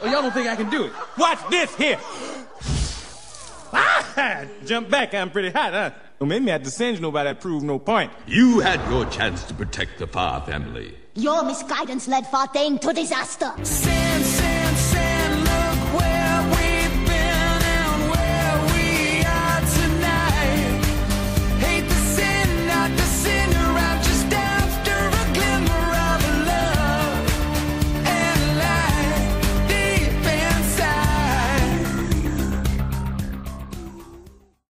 Oh y'all don't think I can do it? Watch this here. Ah! Jump back, I'm pretty hot, huh? Don't make me have to you nobody that proved no point. You had your chance to protect the Fa family. Your misguidance led Fa Deng to disaster. Samson.